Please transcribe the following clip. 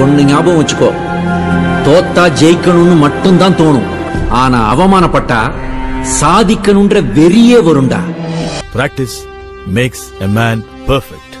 ஒண்ணு ஞாபகம் வச்சுக்கோ. தோத்தா ஜெயிக்கணும்னு மட்டும்தான் தோணும். ஆனா அவமானப்பட்டா சாதிக்கணும்ன்ற வெறியே வரும்டா. Practice makes a man perfect.